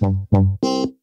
Thank hum, you. Hum.